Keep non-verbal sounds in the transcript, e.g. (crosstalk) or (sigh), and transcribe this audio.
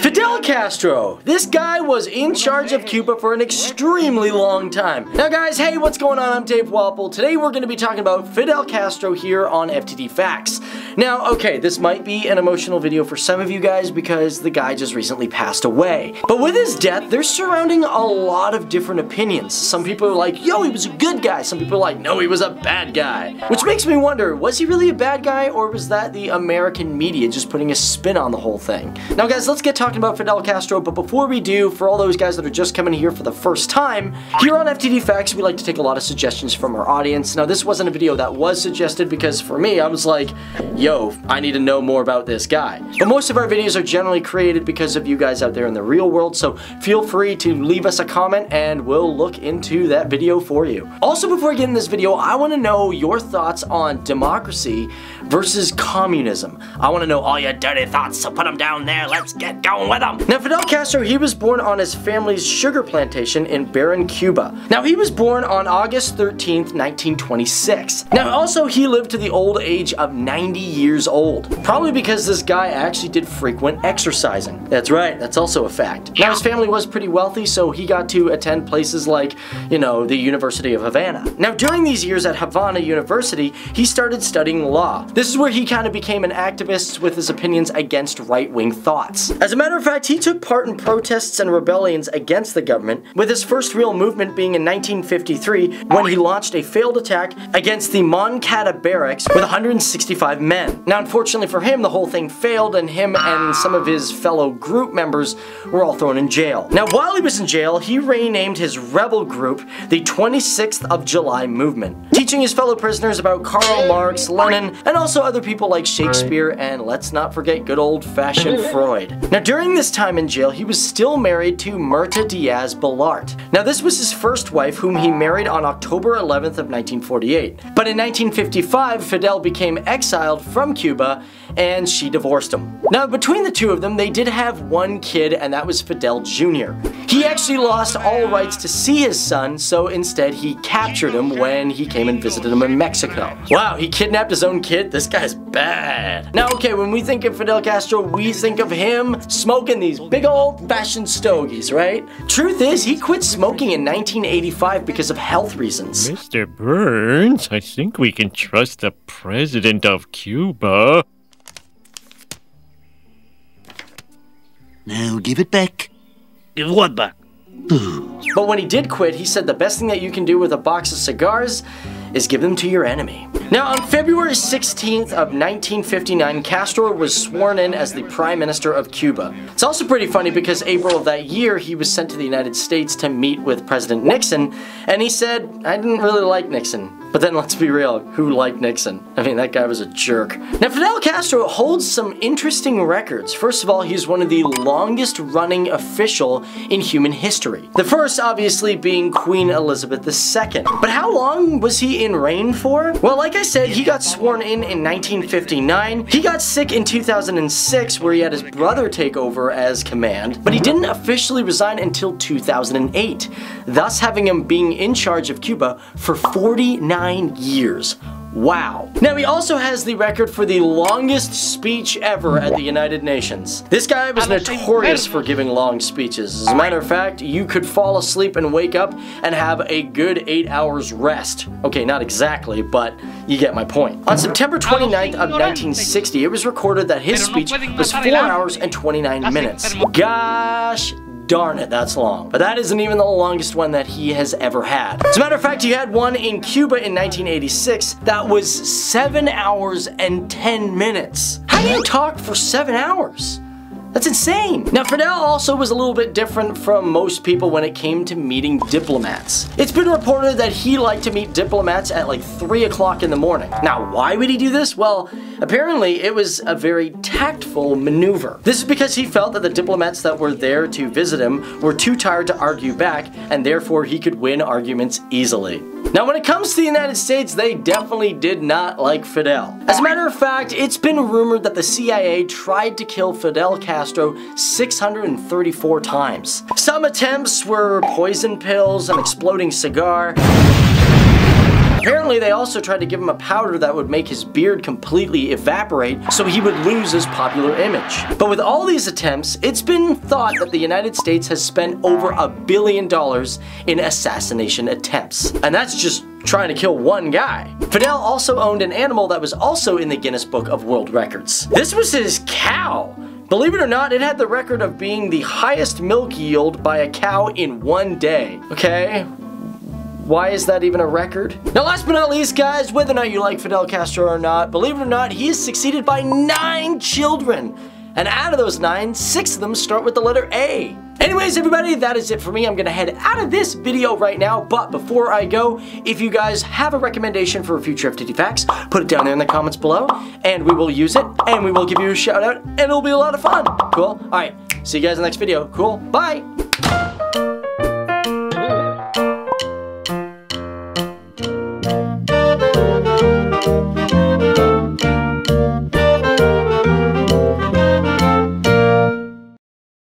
Fidel Castro! This guy was in charge of Cuba for an extremely long time. Now guys, hey, what's going on? I'm Dave Walpole. Today we're going to be talking about Fidel Castro here on FTD Facts. Now, okay, this might be an emotional video for some of you guys because the guy just recently passed away. But with his death, they're surrounding a lot of different opinions. Some people are like, yo, he was a good guy. Some people are like, no, he was a bad guy. Which makes me wonder, was he really a bad guy or was that the American media just putting a spin on the whole thing? Now guys, let's get talking about Fidel Castro, but before we do, for all those guys that are just coming here for the first time, here on FTD Facts, we like to take a lot of suggestions from our audience. Now, this wasn't a video that was suggested because for me, I was like, yo, I need to know more about this guy. But most of our videos are generally created because of you guys out there in the real world, so feel free to leave us a comment and we'll look into that video for you. Also, before I get in this video, I want to know your thoughts on democracy versus communism. I want to know all your dirty thoughts, so put them down there. Let's get going with them. Now, Fidel Castro, he was born on his family's sugar plantation in Birán, Cuba. Now, he was born on August 13th, 1926. Now, also, he lived to the old age of 90 years old. Probably because this guy actually did frequent exercising. That's right, that's also a fact. Now, his family was pretty wealthy, so he got to attend places like, you know, the University of Havana. Now, during these years at Havana University, he started studying law. This is where he kind of became an activist with his opinions against right-wing thoughts. As a matter of fact, he took part in protests and rebellions against the government, with his first real movement being in 1953 when he launched a failed attack against the Moncada barracks with 165 men. Now, unfortunately for him, the whole thing failed and him and some of his fellow group members were all thrown in jail. Now, while he was in jail, he renamed his rebel group the 26th of July Movement, teaching his fellow prisoners about Karl Marx, Lenin, and also other people like Shakespeare and let's not forget good old-fashioned (laughs) Freud. Now, during this time in jail, he was still married to Mirta Diaz Balart. Now, this was his first wife, whom he married on October 11th of 1948. But in 1955, Fidel became exiled from Cuba and she divorced him. Now, between the two of them, they did have one kid, and that was Fidel Jr. He actually lost all rights to see his son, so instead he captured him when he came and visited him in Mexico. Wow, he kidnapped his own kid? This guy's bad. Now, okay, when we think of Fidel Castro, we think of him smoking these big old fashioned stogies, right? Truth is, he quit smoking in 1985 because of health reasons. Mr. Burns, I think we can trust the president of Cuba. Now give it back. Give what back? But when he did quit, he said the best thing that you can do with a box of cigars is give them to your enemy. Now, on February 16th of 1959, Castro was sworn in as the Prime Minister of Cuba. It's also pretty funny because April of that year, he was sent to the United States to meet with President Nixon, and he said, I didn't really like Nixon. But then let's be real, who liked Nixon? I mean, that guy was a jerk. Now, Fidel Castro holds some interesting records. First of all, he's one of the longest running official in human history. The first, obviously, being Queen Elizabeth II. But how long was he in reign for? Well, like said, he got sworn in in 1959. He got sick in 2006, where he had his brother take over as command, but he didn't officially resign until 2008, thus having him being in charge of Cuba for 49 years. Wow. Now he also has the record for the longest speech ever at the United Nations. This guy was notorious for giving long speeches. As a matter of fact, you could fall asleep and wake up and have a good 8 hours rest. Okay, not exactly, but you get my point. On September 29th of 1960, it was recorded that his speech was 4 hours and 29 minutes. Gosh darn it, that's long. But that isn't even the longest one that he has ever had. As a matter of fact, he had one in Cuba in 1986 that was 7 hours and 10 minutes. How do you talk for 7 hours? That's insane! Now Fidel also was a little bit different from most people when it came to meeting diplomats. It's been reported that he liked to meet diplomats at like 3 o'clock in the morning. Now why would he do this? Well, apparently it was a very tactful maneuver. This is because he felt that the diplomats that were there to visit him were too tired to argue back and therefore he could win arguments easily. Now when it comes to the United States, they definitely did not like Fidel. As a matter of fact, it's been rumored that the CIA tried to kill Fidel Castro 634 times. Some attempts were poison pills, an exploding cigar, Apparently, they also tried to give him a powder that would make his beard completely evaporate so he would lose his popular image. But with all these attempts, it's been thought that the United States has spent over a billion dollars in assassination attempts. And that's just trying to kill one guy. Fidel also owned an animal that was also in the Guinness Book of World Records. This was his cow. Believe it or not, it had the record of being the highest milk yield by a cow in one day. Okay, why is that even a record? Now last but not least guys, whether or not you like Fidel Castro or not, believe it or not, he is succeeded by nine children. And out of those nine, six of them start with the letter A. Anyways, everybody, that is it for me. I'm gonna head out of this video right now, but before I go, if you guys have a recommendation for a future FTD Facts, put it down there in the comments below, and we will use it, and we will give you a shout out, and it'll be a lot of fun. Cool? Alright, see you guys in the next video. Cool? Bye!